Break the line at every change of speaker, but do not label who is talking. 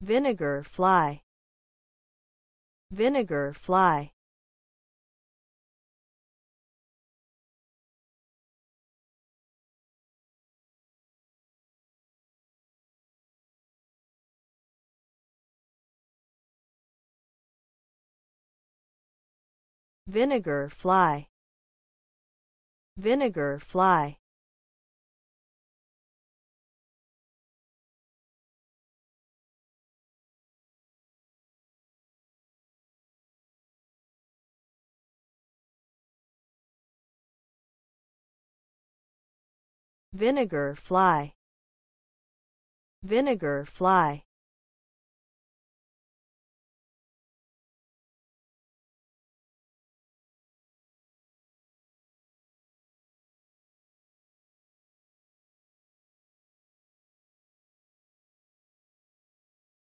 vinegar fly. Vinegar fly. Vinegar fly. Vinegar fly vinegar fly. Vinegar fly